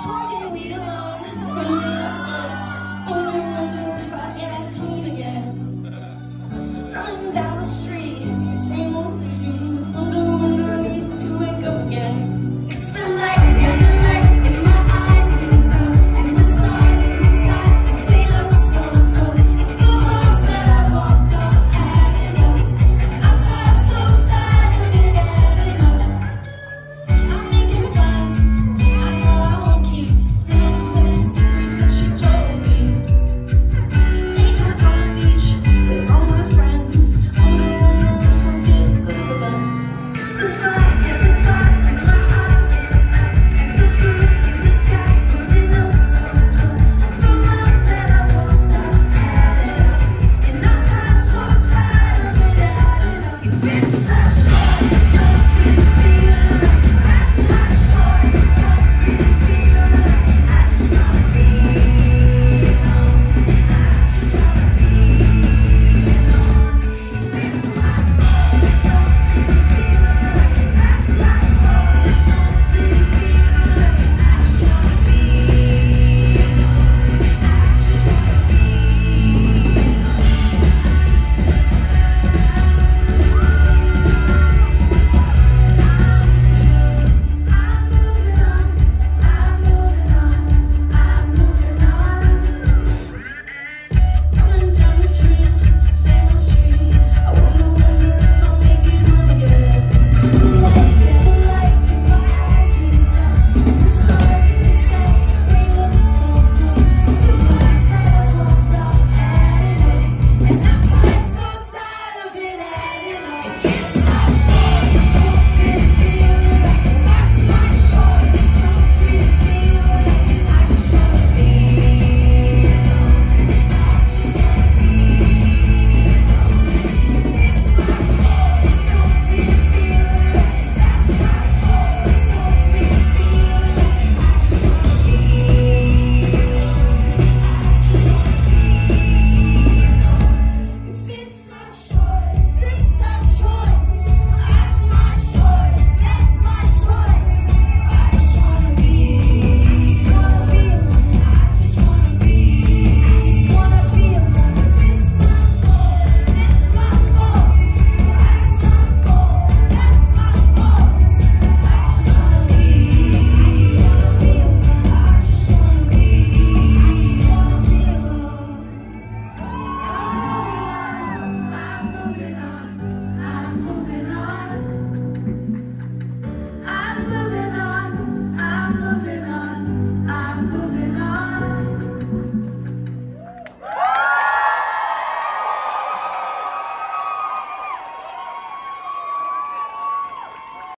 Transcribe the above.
destroy